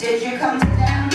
Did you come to down